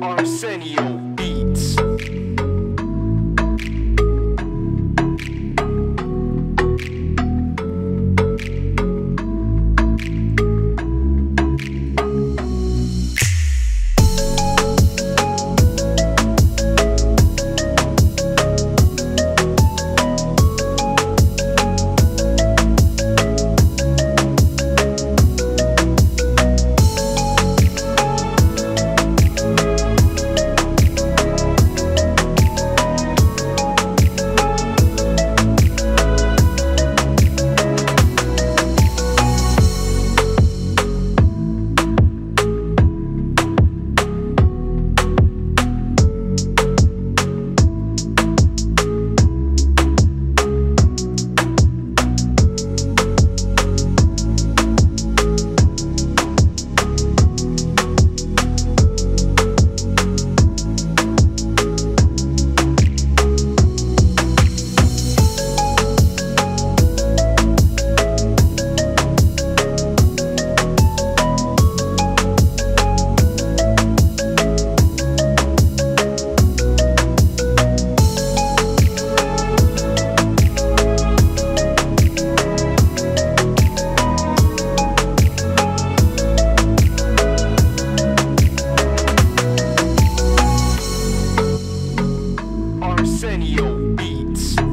Arsenio. Arsenio Beats.